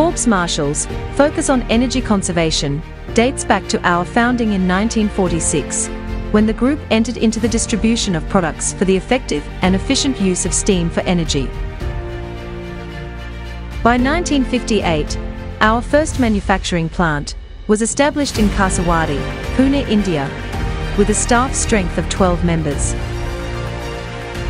Forbes Marshall's focus on energy conservation dates back to our founding in 1946, when the group entered into the distribution of products for the effective and efficient use of steam for energy. By 1958, our first manufacturing plant was established in Kasarwadi, Pune, India, with a staff strength of 12 members.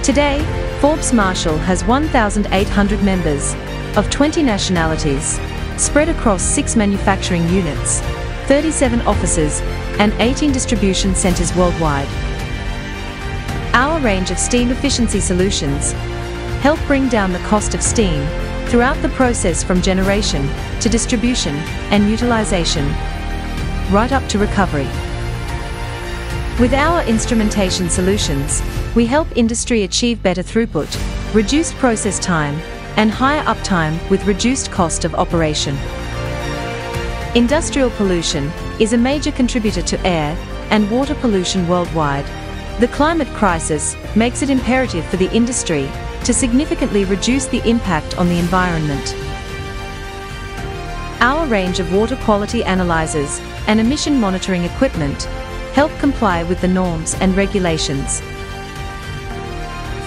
Today, Forbes Marshall has 1,800 members of 20 nationalities, spread across six manufacturing units, 37 offices, and 18 distribution centers worldwide. Our range of steam efficiency solutions help bring down the cost of steam throughout the process from generation to distribution and utilization, right up to recovery. With our instrumentation solutions, we help industry achieve better throughput, reduced process time, and higher uptime with reduced cost of operation. Industrial pollution is a major contributor to air and water pollution worldwide. The climate crisis makes it imperative for the industry to significantly reduce the impact on the environment. Our range of water quality analyzers and emission monitoring equipment help comply with the norms and regulations.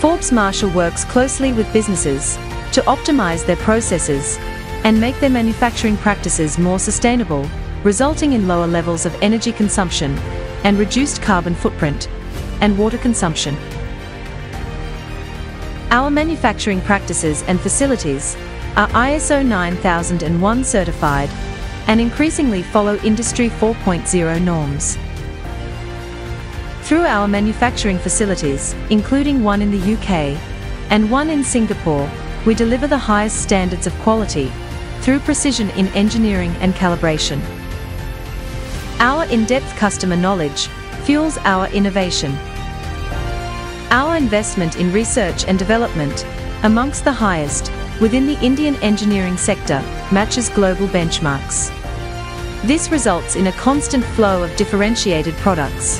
Forbes Marshall works closely with businesses to optimize their processes and make their manufacturing practices more sustainable, resulting in lower levels of energy consumption and reduced carbon footprint and water consumption. Our manufacturing practices and facilities are ISO 9001 certified and increasingly follow Industry 4.0 norms. Through our manufacturing facilities, including one in the UK and one in Singapore, we deliver the highest standards of quality through precision in engineering and calibration. Our in-depth customer knowledge fuels our innovation. Our investment in research and development, amongst the highest within the Indian engineering sector, matches global benchmarks. This results in a constant flow of differentiated products.